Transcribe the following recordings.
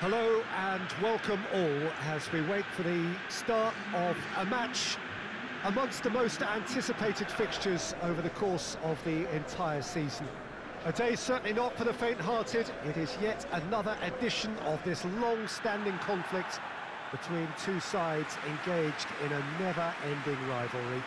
Hello and welcome all as we wait for the start of a match amongst the most anticipated fixtures over the course of the entire season. A day certainly not for the faint-hearted, it is yet another edition of this long-standing conflict between two sides engaged in a never-ending rivalry.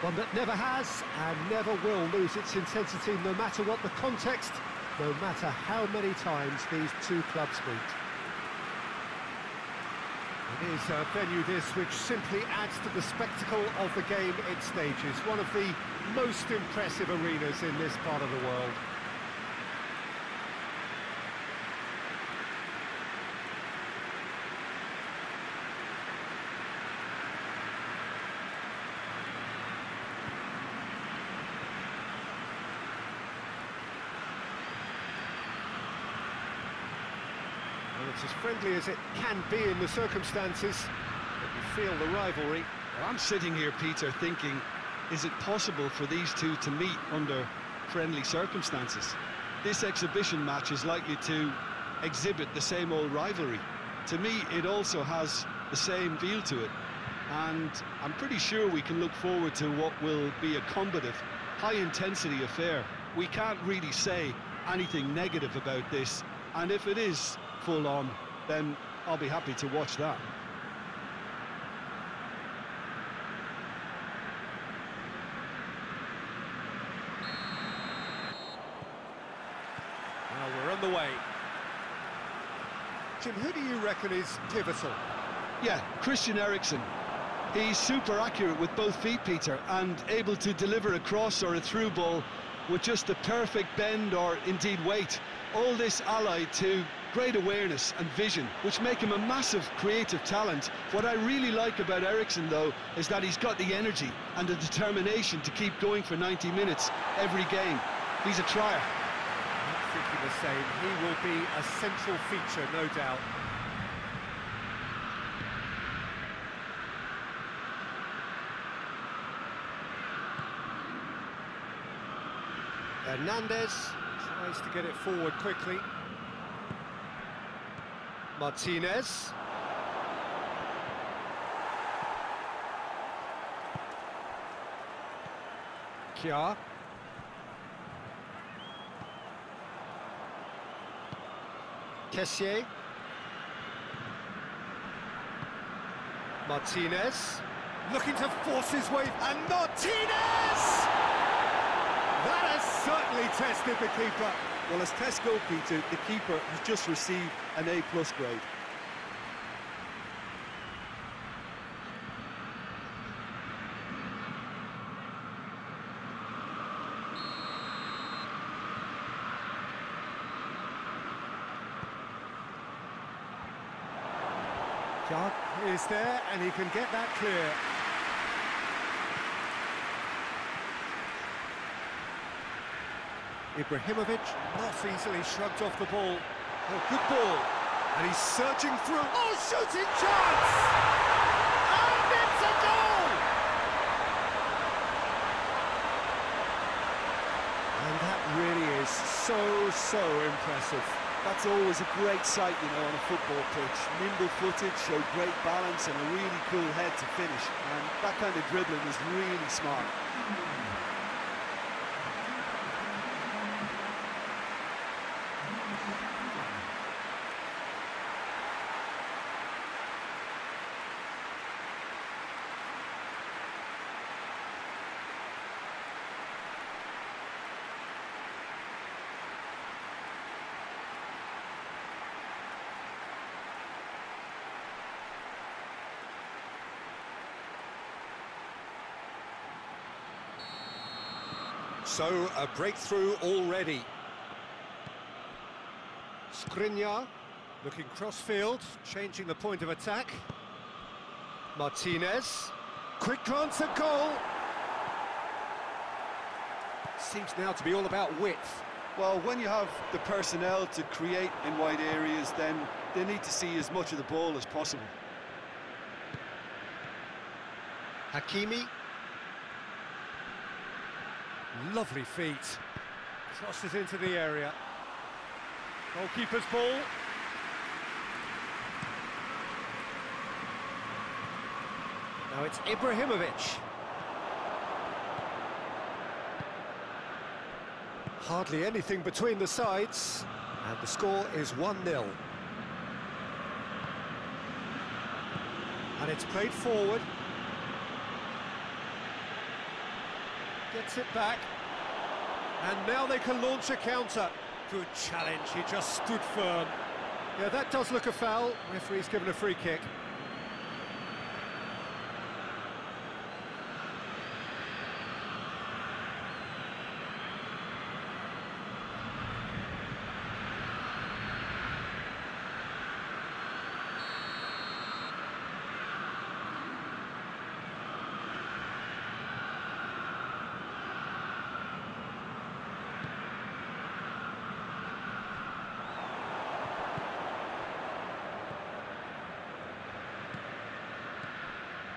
One that never has and never will lose its intensity no matter what the context, no matter how many times these two clubs meet. It is a venue this which simply adds to the spectacle of the game it stages, one of the most impressive arenas in this part of the world. Well, it's as friendly as it can be in the circumstances, but you feel the rivalry. Well, I'm sitting here, Peter, thinking, is it possible for these two to meet under friendly circumstances? This exhibition match is likely to exhibit the same old rivalry. To me, it also has the same feel to it. And I'm pretty sure we can look forward to what will be a combative, high-intensity affair. We can't really say anything negative about this, and if it is full on, then I'll be happy to watch that. Well, we're on the way. Jim, who do you reckon is pivotal? Yeah, Christian Eriksen. He's super accurate with both feet, Peter, and able to deliver a cross or a through ball with just the perfect bend or indeed weight. All this allied to great awareness and vision, which make him a massive creative talent. What I really like about Eriksen, though, is that he's got the energy and the determination to keep going for 90 minutes every game. He's a trier. I'm thinking the same. He will be a central feature, no doubt. Hernandez tries to get it forward quickly. Martinez. Kjaer. Kessié. Martinez. Looking to force his way, and Martinez! That has certainly tested the keeper. Well, as test goal, Peter, the keeper has just received an A-plus grade. Kjaer is there, and he can get that clear. Ibrahimovic not easily shrugged off the ball. Oh, good ball. And he's searching through. Oh, shooting chance! And it's a goal! And that really is so, so impressive. That's always a great sight, you know, on a football pitch. Nimble-footed, showed great balance and a really cool head to finish. And that kind of dribbling is really smart. So, a breakthrough already. Skriniar looking cross-field, changing the point of attack. Martinez, quick glance at goal. Seems now to be all about width. Well, when you have the personnel to create in wide areas, then they need to see as much of the ball as possible. Hakimi. Lovely feet. Crosses into the area. Goalkeeper's ball. Now it's Ibrahimovic. Hardly anything between the sides. And the score is 1-0. And it's played forward. Gets it back. And now they can launch a counter. Good challenge, he just stood firm. Yeah, that does look a foul. Referee's given a free kick.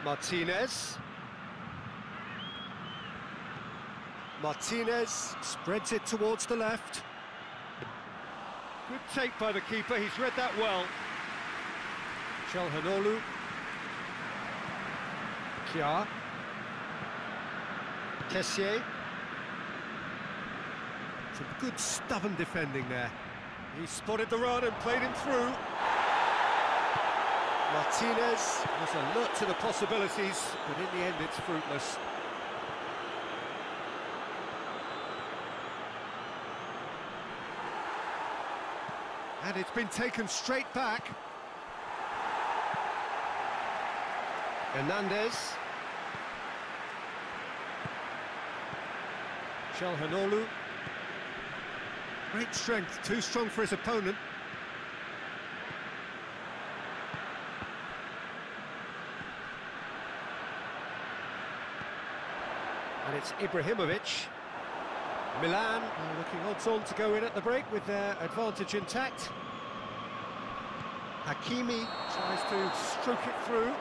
Martinez. Martinez spreads it towards the left. Good take by the keeper, he's read that well. Calhanoglu. Kjaer. Kessié. Some good stubborn defending there. He spotted the run and played him through. Martinez was alert to the possibilities, but in the end it's fruitless. And it's been taken straight back. Hernandez. Calhanoglu. Great strength, too strong for his opponent. It's Ibrahimovic. Milan are looking odds on to go in at the break with their advantage intact. Hakimi tries to stroke it through.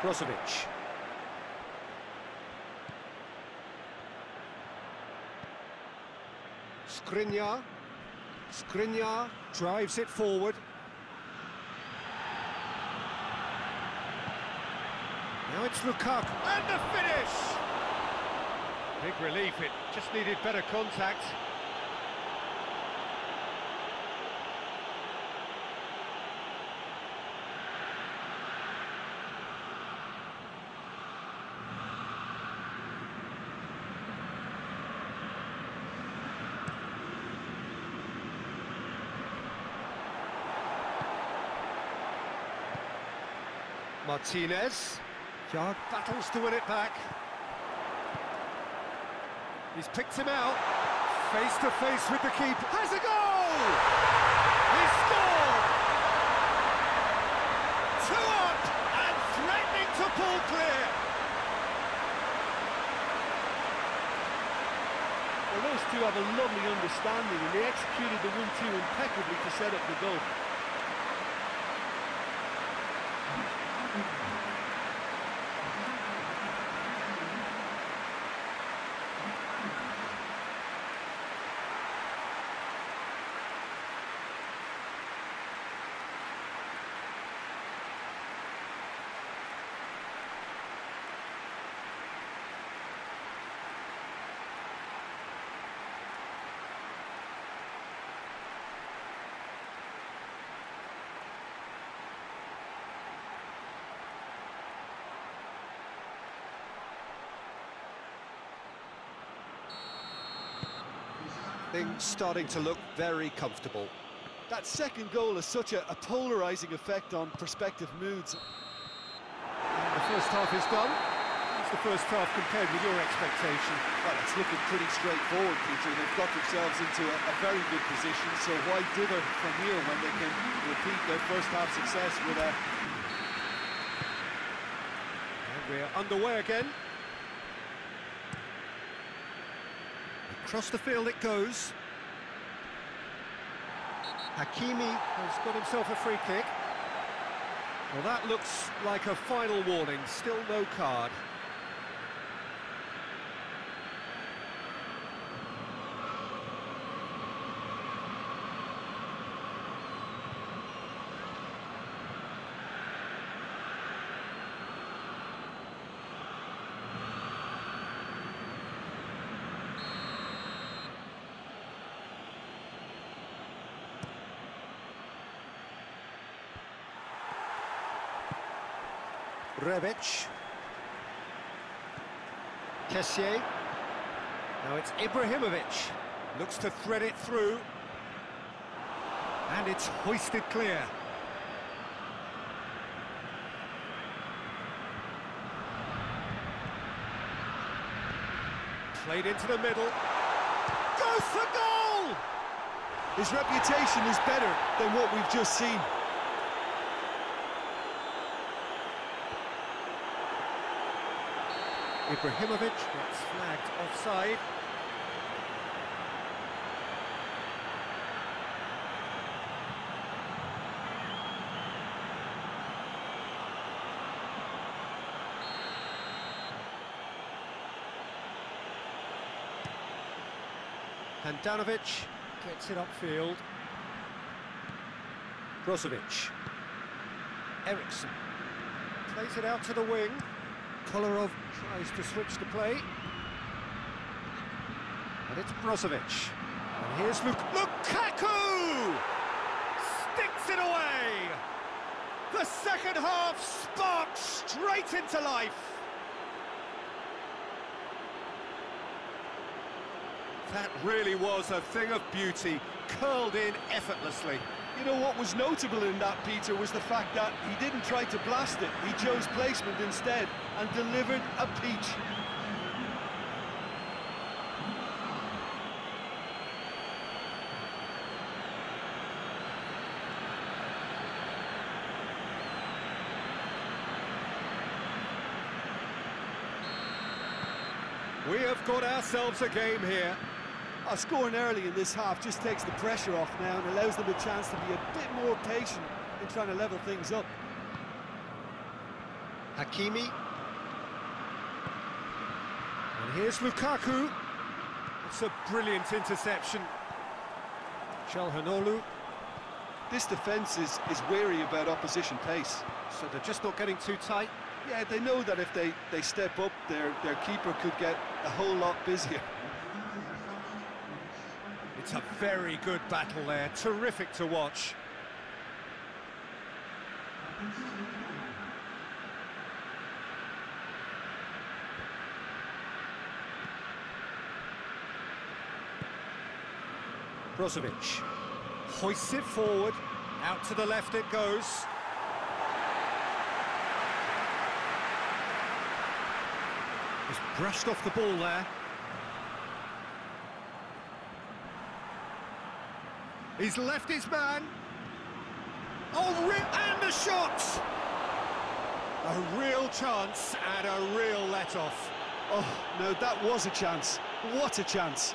Brozovic. Skriniar. Skriniar drives it forward. Now it's Lukaku. And the finish! Big relief, it just needed better contact. Martinez. Battles to win it back. He's picked him out. Face to face with the keeper. Has a goal! He scored! Two up and threatening to pull clear. Well, those two have a lovely understanding and they executed the 1-2 impeccably to set up the goal. Things starting to look very comfortable. That second goal has such a, a polarising effect on prospective moods. The first half is done. It's the first half compared with your expectation. Well, it's looking pretty straightforward, Peter. They've got themselves into a, a very good position, so why dither from here when they can repeat their first half success with a... And we're underway again. Across the field it goes. Hakimi has got himself a free kick. Well, that looks like a final warning, still no card. Rebic. Kessié. Now it's Ibrahimovic. Looks to thread it through. And it's hoisted clear. Played into the middle. Goes for goal! His reputation is better than what we've just seen. Ibrahimovic gets flagged offside. Handanovic gets it upfield. Brozovic. Eriksen plays it out to the wing. Kolarov tries to switch the play. And it's Brozovic. And here's Luk Lukaku! Sticks it away! The second half sparks straight into life. That really was a thing of beauty, curled in effortlessly. You know what was notable in that, Peter, was the fact that he didn't try to blast it. He chose placement instead and delivered a peach. We have got ourselves a game here. Uh, scoring early in this half just takes the pressure off now and allows them a chance to be a bit more patient in trying to level things up. Hakimi. And here's Lukaku. It's a brilliant interception. Calhanoglu. This defence is, is wary about opposition pace. So they're just not getting too tight. Yeah, they know that if they, they step up, their, their keeper could get a whole lot busier. It's a very good battle there, terrific to watch. Brozovic hoists it forward, out to the left it goes. Just brushed off the ball there. He's left his man. Oh, and the shot! A real chance and a real let-off. Oh, no, that was a chance. What a chance.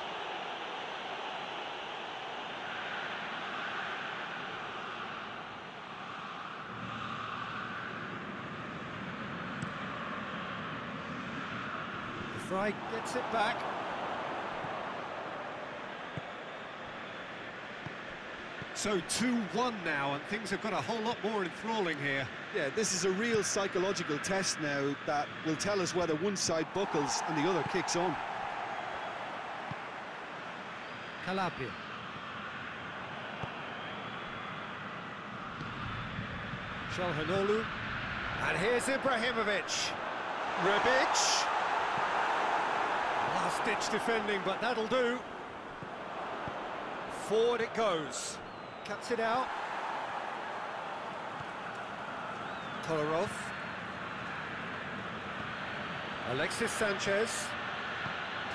Fry gets it back. So 2-1 now, and things have got a whole lot more enthralling here. Yeah, this is a real psychological test now that will tell us whether one side buckles and the other kicks on. Calabria. Calhanoglu. And here's Ibrahimovic. Rebic. Last-ditch defending, but that'll do. Forward it goes. Cuts it out. Kolarov. Alexis Sanchez.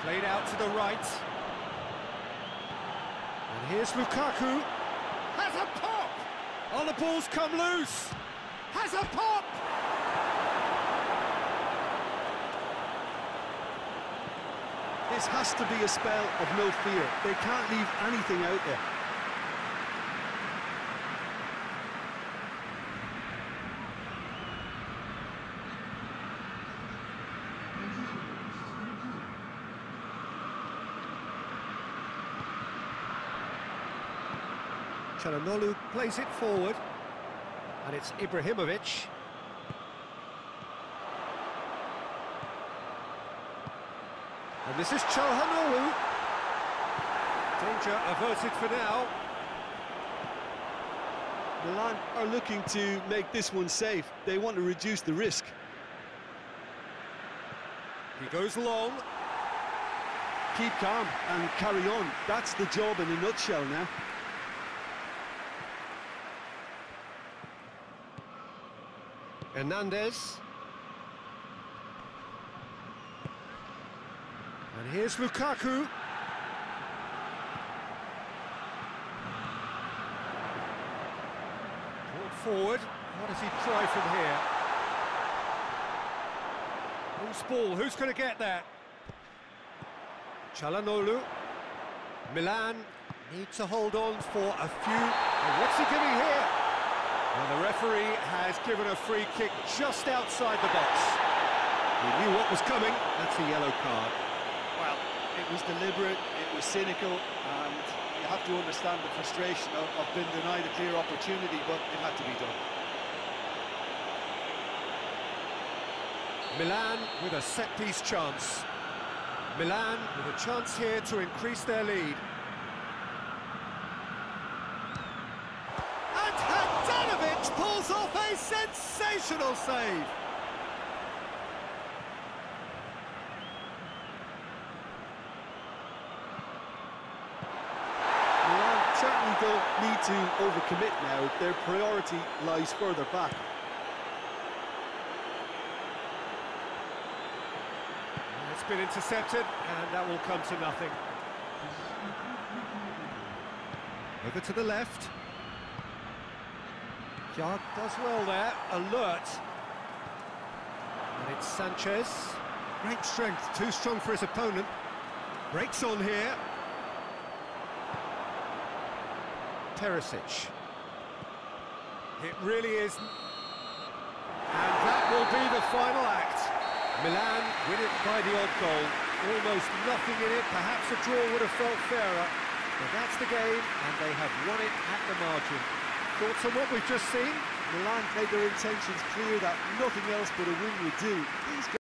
Played out to the right. And here's Lukaku. Has a pop! Oh, the ball's come loose. Has a pop! This has to be a spell of no fear. They can't leave anything out there. Calhanoglu plays it forward. And it's Ibrahimovic. And this is Calhanoglu. Danger averted for now. Milan are looking to make this one safe. They want to reduce the risk. He goes long. Keep calm and carry on. That's the job in a nutshell now. Hernandez. And here's Lukaku. Brought forward. What does he try from here? Who's ball? Who's going to get that? Calhanoglu. Milan need to hold on for a few. Oh, what's he giving here? Well, the referee has given a free kick just outside the box. He knew what was coming. That's a yellow card. Well, it was deliberate, it was cynical, and you have to understand the frustration of, of being denied a clear opportunity, but it had to be done. Milan with a set-piece chance. Milan with a chance here to increase their lead. And Handanovic pulls off a sensational save. Milan certainly don't need to overcommit now. Their priority lies further back. It's been intercepted, and that will come to nothing. Over to the left. Yard does well there, alert. And it's Sanchez. Great strength, too strong for his opponent. Breaks on here. Perisic. It really is. And that will be the final act. Milan win it by the odd goal. Almost nothing in it. Perhaps a draw would have felt fairer. But that's the game, and they have won it at the margin. Thoughts on what we've just seen? Milan made their intentions clear that nothing else but a win would do.